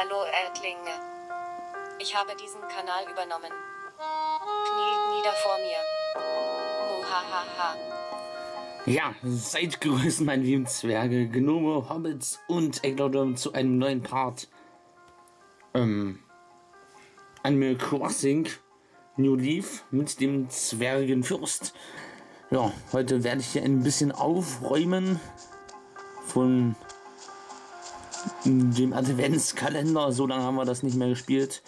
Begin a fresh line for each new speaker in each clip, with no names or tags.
Hallo Erdlinge. Ich habe diesen Kanal übernommen. Kniet nieder vor mir. Muhahaha.
Ja, seid grüßen, meine lieben Zwerge, Gnome, Hobbits und Eglodom zu einem neuen Part. Ähm, Animal Crossing New Leaf mit dem Zwergenfürst. Ja, heute werde ich hier ein bisschen aufräumen von dem Adventskalender. So lange haben wir das nicht mehr gespielt.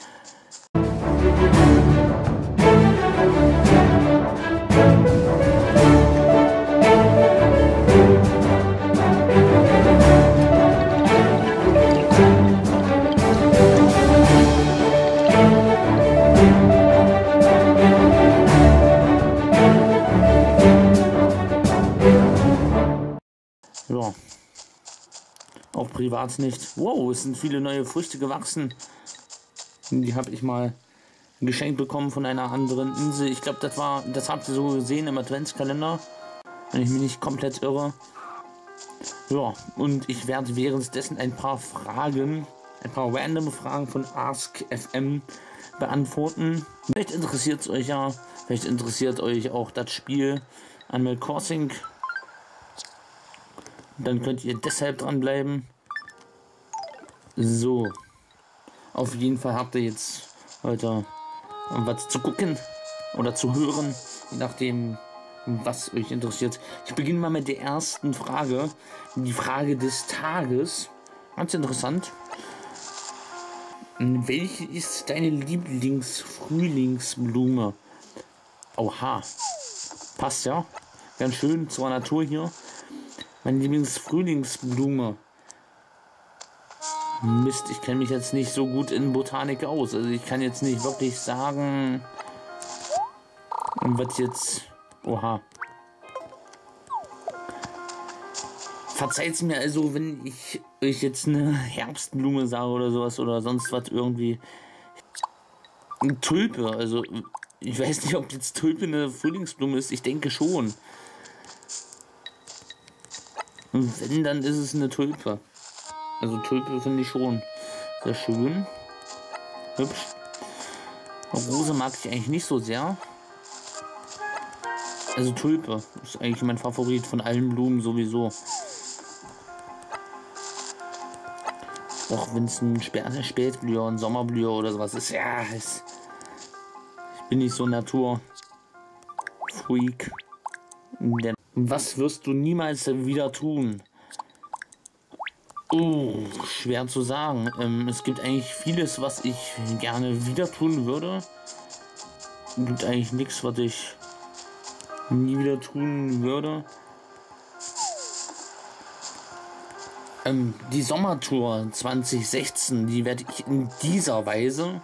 Privat nicht. Wow, es sind viele neue Früchte gewachsen. Die habe ich mal geschenkt bekommen von einer anderen Insel. Ich glaube, das war, das habt ihr so gesehen im Adventskalender. Wenn ich mich nicht komplett irre. Ja, und ich werde währenddessen ein paar Fragen, ein paar random Fragen von Ask FM beantworten. Vielleicht interessiert es euch ja, vielleicht interessiert euch auch das Spiel Animal Crossing dann könnt ihr deshalb dranbleiben. So. Auf jeden Fall habt ihr jetzt heute was zu gucken oder zu hören, je nachdem, was euch interessiert. Ich beginne mal mit der ersten Frage. Die Frage des Tages. Ganz interessant. Welche ist deine Lieblingsfrühlingsblume? Oha. Passt ja. Ganz schön zur Natur hier. Meine Lieblingsfrühlingsblume. Mist, ich kenne mich jetzt nicht so gut in Botanik aus. Also ich kann jetzt nicht wirklich sagen, was jetzt... Oha. Verzeiht mir also, wenn ich euch jetzt eine Herbstblume sage oder sowas oder sonst was irgendwie. Eine Tulpe, also ich weiß nicht, ob jetzt Tulpe eine Frühlingsblume ist. Ich denke schon. Und wenn, dann ist es eine Tulpe. Also Tulpe finde ich schon sehr schön. Hübsch. Rose mag ich eigentlich nicht so sehr. Also Tulpe ist eigentlich mein Favorit von allen Blumen sowieso. Auch wenn es ein Spätblüher, ein Sommerblüher oder sowas ist. Ja, ist, ich bin nicht so Natur. Freak. Der was wirst du niemals wieder tun? Oh, schwer zu sagen. Ähm, es gibt eigentlich vieles, was ich gerne wieder tun würde. Es gibt eigentlich nichts, was ich nie wieder tun würde. Ähm, die Sommertour 2016, die werde ich in dieser Weise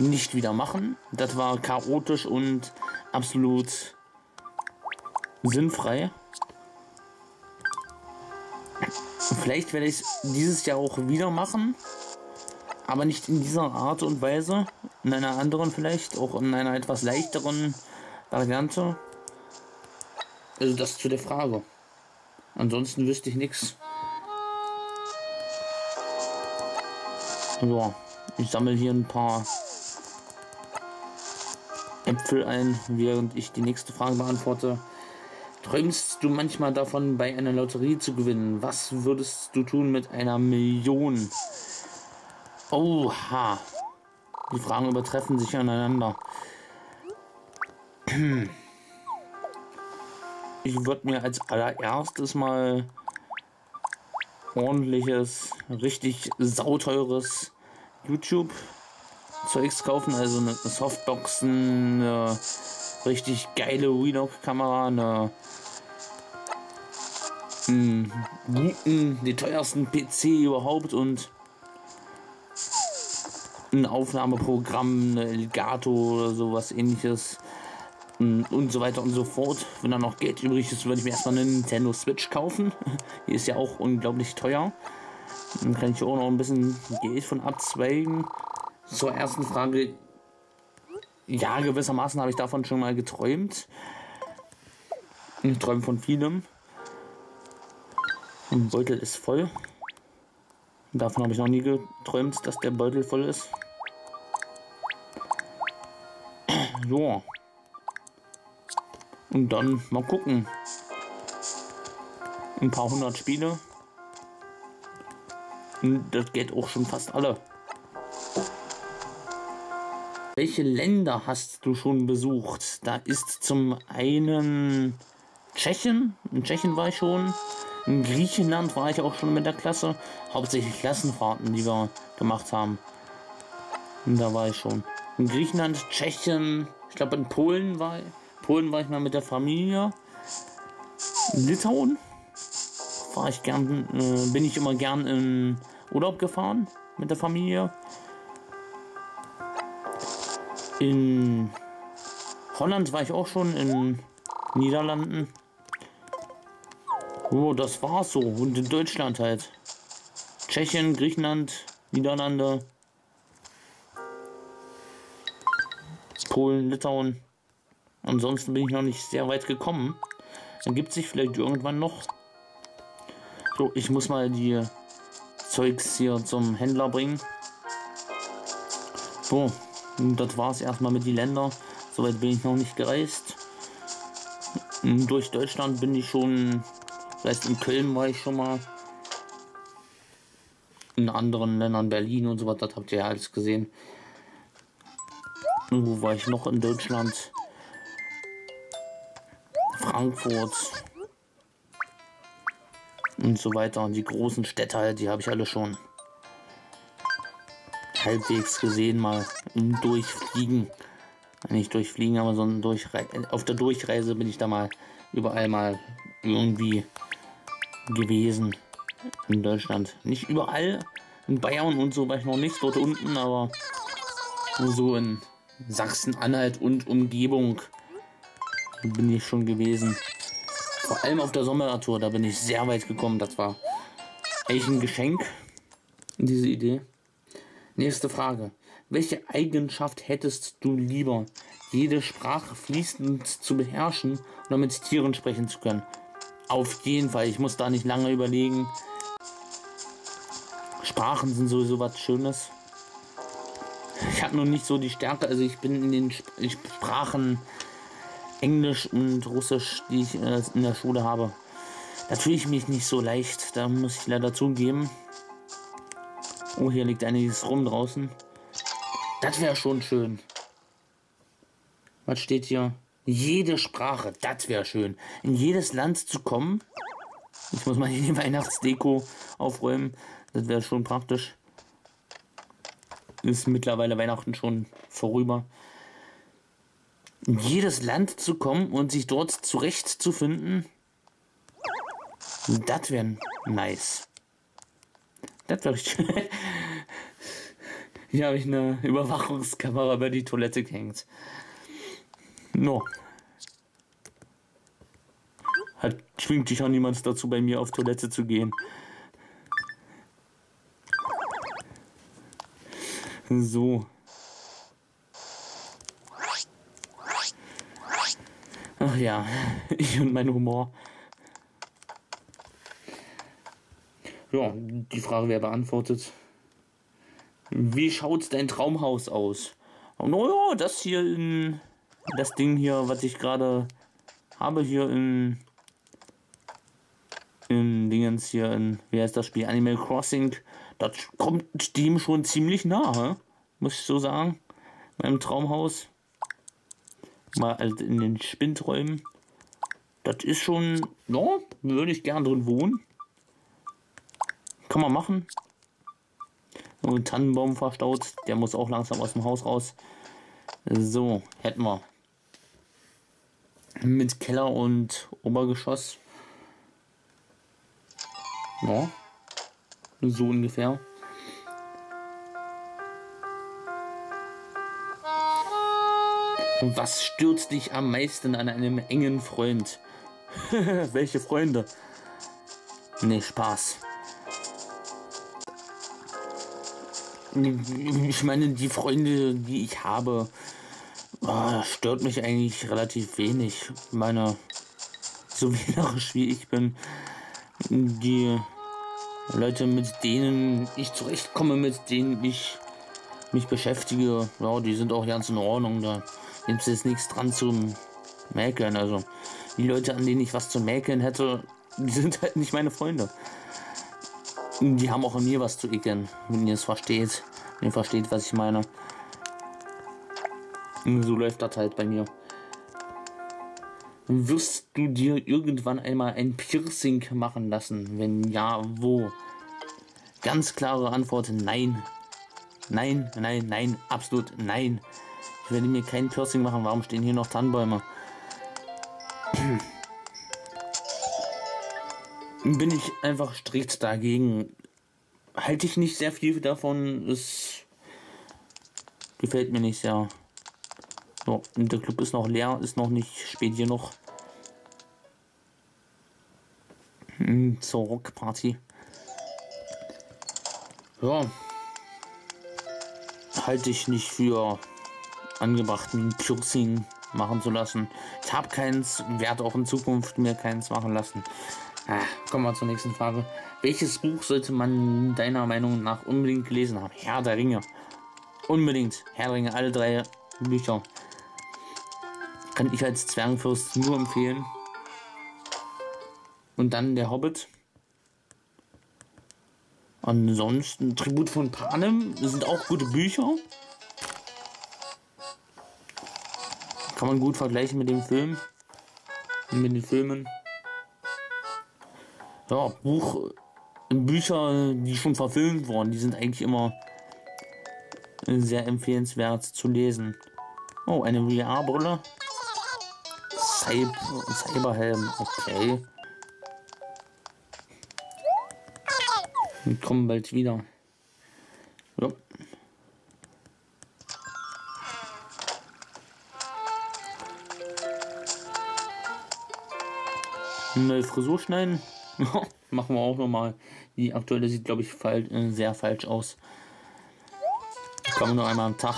nicht wieder machen. Das war chaotisch und absolut sinnfrei. Vielleicht werde ich es dieses Jahr auch wieder machen, aber nicht in dieser Art und Weise. In einer anderen vielleicht, auch in einer etwas leichteren Variante. Also das zu der Frage. Ansonsten wüsste ich nichts. So, ich sammle hier ein paar Äpfel ein, während ich die nächste Frage beantworte. Träumst du manchmal davon, bei einer Lotterie zu gewinnen? Was würdest du tun mit einer Million? Oha. Die Fragen übertreffen sich aneinander. Ich würde mir als allererstes mal ordentliches, richtig sauteures YouTube Zeugs kaufen, also eine Softboxen, eine richtig geile Winox-Kamera, eine einen guten, den teuersten PC überhaupt und ein Aufnahmeprogramm, eine Elgato oder sowas ähnliches und so weiter und so fort. Wenn da noch Geld übrig ist, würde ich mir erstmal eine Nintendo Switch kaufen. Die ist ja auch unglaublich teuer. Dann kann ich auch noch ein bisschen Geld von abzweigen. Zur ersten Frage. Ja, gewissermaßen habe ich davon schon mal geträumt. Ich träume von vielem. Ein Beutel ist voll. Davon habe ich noch nie geträumt, dass der Beutel voll ist. So. Und dann mal gucken. Ein paar hundert Spiele. Und das geht auch schon fast alle. Welche Länder hast du schon besucht? Da ist zum einen Tschechien. In Tschechien war ich schon. In Griechenland war ich auch schon mit der Klasse. Hauptsächlich Klassenfahrten, die wir gemacht haben. Und da war ich schon. In Griechenland, Tschechien, ich glaube in Polen war ich. Polen war ich mal mit der Familie. In Litauen war ich gern, äh, bin ich immer gern in Urlaub gefahren mit der Familie. In Holland war ich auch schon, in Niederlanden. Oh, das war's so. Und in Deutschland halt. Tschechien, Griechenland, Niederlande, Polen, Litauen. Ansonsten bin ich noch nicht sehr weit gekommen. Dann gibt sich vielleicht irgendwann noch. So, ich muss mal die Zeugs hier zum Händler bringen. So, das war es erstmal mit die Länder. Soweit bin ich noch nicht gereist. Durch Deutschland bin ich schon, vielleicht in Köln war ich schon mal. In anderen Ländern, Berlin und so was, das habt ihr ja alles gesehen. Wo war ich noch in Deutschland? Frankfurt und so weiter. Die großen Städte die habe ich alle schon halbwegs gesehen, mal durchfliegen. Nicht durchfliegen, aber sondern durchre auf der Durchreise bin ich da mal überall mal irgendwie gewesen in Deutschland. Nicht überall, in Bayern und so war ich noch nicht dort unten, aber so in Sachsen-Anhalt und Umgebung bin ich schon gewesen. Vor allem auf der Sommertour, da bin ich sehr weit gekommen. Das war echt ein Geschenk, diese Idee. Nächste Frage. Welche Eigenschaft hättest du lieber? Jede Sprache fließend zu beherrschen oder mit Tieren sprechen zu können? Auf jeden Fall. Ich muss da nicht lange überlegen. Sprachen sind sowieso was Schönes. Ich habe noch nicht so die Stärke. Also ich bin in den Sprachen Englisch und Russisch, die ich äh, in der Schule habe. Da tue ich mich nicht so leicht. Da muss ich leider zugeben. Oh, hier liegt einiges rum draußen. Das wäre schon schön. Was steht hier? Jede Sprache, das wäre schön. In jedes Land zu kommen. Ich muss mal hier die Weihnachtsdeko aufräumen. Das wäre schon praktisch. Ist mittlerweile Weihnachten schon vorüber in jedes Land zu kommen und sich dort zurechtzufinden, das wäre nice. Das wäre richtig. Hier habe ich eine Überwachungskamera über die Toilette gehängt. No. Hat, schwingt sich auch niemand dazu, bei mir auf Toilette zu gehen. So. Ach ja, ich und mein Humor. Ja, die Frage wäre beantwortet. Wie schaut dein Traumhaus aus? Naja, das hier in. Das Ding hier, was ich gerade habe hier in. In Dingens hier in. Wie heißt das Spiel? Animal Crossing. Das kommt dem schon ziemlich nahe. Muss ich so sagen. Meinem Traumhaus mal halt in den Spindräumen. Das ist schon, ja, würde ich gern drin wohnen. Kann man machen. Und Tannenbaum verstaut, der muss auch langsam aus dem Haus raus. So, hätten wir. Mit Keller und Obergeschoss. Ja, so ungefähr. Was stört dich am meisten an einem engen Freund? Welche Freunde? Nee, Spaß. Ich meine, die Freunde, die ich habe, oh, stört mich eigentlich relativ wenig. Ich meine, so wählerisch wie ich bin, die Leute, mit denen ich zurechtkomme, mit denen ich mich beschäftige, ja, die sind auch ganz in Ordnung. Da gibt es jetzt nichts dran zu mäkeln. Also die Leute, an denen ich was zu mäkeln hätte, die sind halt nicht meine Freunde. Die haben auch an mir was zu ekeln, wenn ihr es versteht. Wenn ihr versteht, was ich meine. So läuft das halt bei mir. Wirst du dir irgendwann einmal ein Piercing machen lassen? Wenn ja, wo? Ganz klare Antwort, nein. Nein, nein, nein, absolut nein. Ich werde mir kein Piercing machen. Warum stehen hier noch Tannenbäume? Bin ich einfach strikt dagegen. Halte ich nicht sehr viel davon. Es gefällt mir nicht sehr. So, der Club ist noch leer, ist noch nicht spät genug. Hm, zur Rockparty. Ja. Halte ich nicht für angebracht, ein Piercing machen zu lassen. Ich habe keins, werde auch in Zukunft mir keins machen lassen. Ah, kommen wir zur nächsten Frage. Welches Buch sollte man deiner Meinung nach unbedingt gelesen haben? Herr der Ringe. Unbedingt. Herr der Ringe, alle drei Bücher. Kann ich als Zwergenfürst nur empfehlen. Und dann der Hobbit. Ansonsten Tribut von Panem sind auch gute Bücher. Kann man gut vergleichen mit dem Film. Mit den Filmen. Ja, Buch, Bücher, die schon verfilmt wurden, die sind eigentlich immer sehr empfehlenswert zu lesen. Oh, eine VR-Brille. Cyberhelm, okay. Wir kommen bald wieder. Neue Frisur schneiden. Machen wir auch nochmal. Die aktuelle sieht, glaube ich, fall äh, sehr falsch aus. Kommen nur einmal am Tag.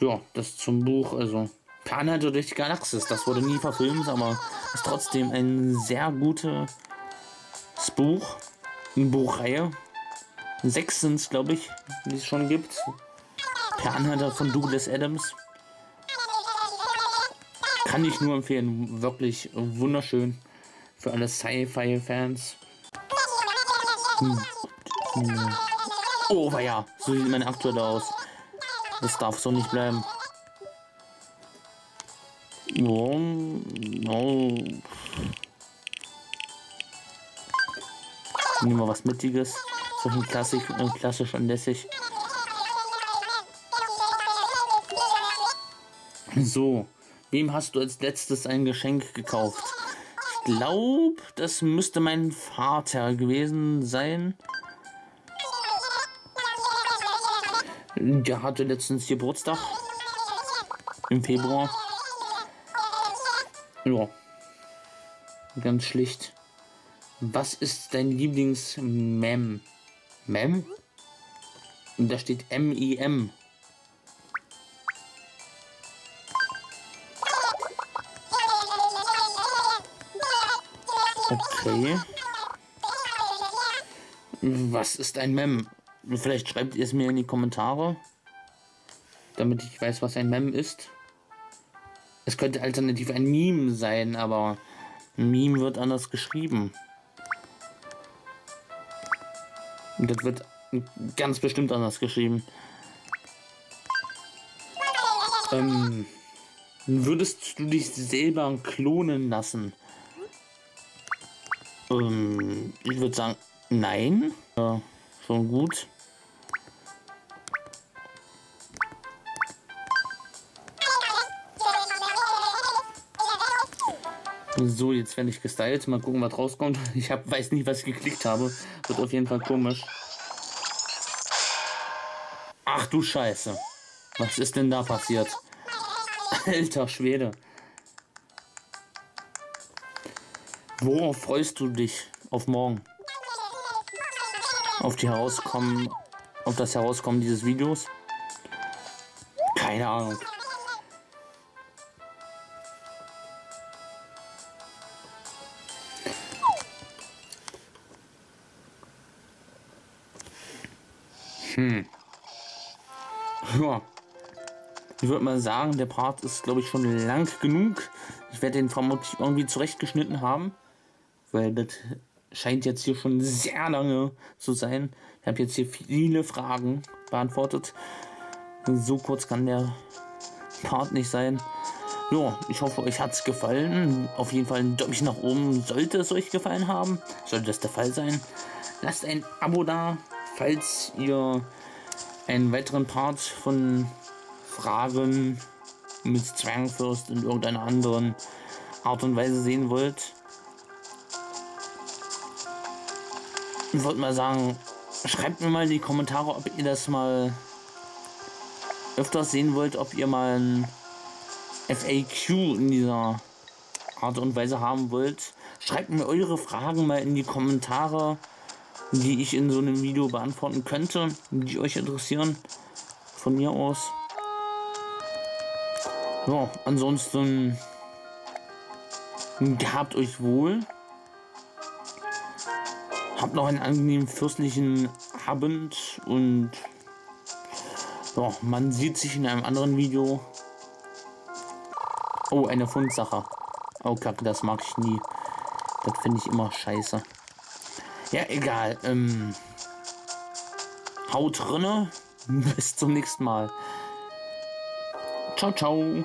Ja, das zum Buch. Also, Planhalter durch die Galaxis. Das wurde nie verfilmt, aber ist trotzdem ein sehr gutes Buch. Eine Buchreihe. Sechs sind es, glaube ich, die es schon gibt. Per Anhalter von Douglas Adams. Kann ich nur empfehlen. Wirklich wunderschön. Für alle Sci-Fi-Fans. Hm. Hm. Oh, ja, so sieht meine aktuelle aus. Das darf so nicht bleiben. Oh, oh. Nehmen wir was Mittiges. So ein klassisch, äh, klassisch anlässig. So, wem hast du als letztes ein Geschenk gekauft? Ich glaube, das müsste mein Vater gewesen sein. Der hatte letztens Geburtstag. Im Februar. Ja. Ganz schlicht. Was ist dein Lieblings-Mem? Mem? Und da steht M-I-M. Okay. Was ist ein Mem? Vielleicht schreibt ihr es mir in die Kommentare, damit ich weiß, was ein Mem ist. Es könnte alternativ ein Meme sein, aber Meme wird anders geschrieben. Und das wird ganz bestimmt anders geschrieben. Ähm, würdest du dich selber klonen lassen? Ähm, ich würde sagen, nein. Ja, schon gut. So, jetzt werde ich gestylt. Mal gucken, was rauskommt. Ich hab, weiß nicht, was ich geklickt habe. Wird auf jeden Fall komisch. Ach du Scheiße. Was ist denn da passiert? Alter Schwede. Worauf freust du dich auf morgen? Auf die Herauskommen, auf das Herauskommen dieses Videos? Keine Ahnung. Hm. Ja. Ich würde mal sagen, der Part ist, glaube ich, schon lang genug. Ich werde den vermutlich irgendwie zurechtgeschnitten haben. Weil das scheint jetzt hier schon sehr lange zu sein. Ich habe jetzt hier viele Fragen beantwortet. So kurz kann der Part nicht sein. Ja, ich hoffe, euch hat es gefallen. Auf jeden Fall ein Däumchen nach oben, sollte es euch gefallen haben. Sollte das der Fall sein. Lasst ein Abo da, falls ihr einen weiteren Part von Fragen mit Zwangfürst in irgendeiner anderen Art und Weise sehen wollt. Ich wollte mal sagen, schreibt mir mal in die Kommentare, ob ihr das mal öfters sehen wollt, ob ihr mal ein FAQ in dieser Art und Weise haben wollt. Schreibt mir eure Fragen mal in die Kommentare, die ich in so einem Video beantworten könnte, die euch interessieren. Von mir aus. Ja, ansonsten gehabt euch wohl. Habt noch einen angenehmen fürstlichen Abend und ja, man sieht sich in einem anderen Video. Oh, eine Fundsache. Oh, kacke, das mag ich nie. Das finde ich immer scheiße. Ja, egal. Ähm, haut rinne. Bis zum nächsten Mal. Ciao, ciao.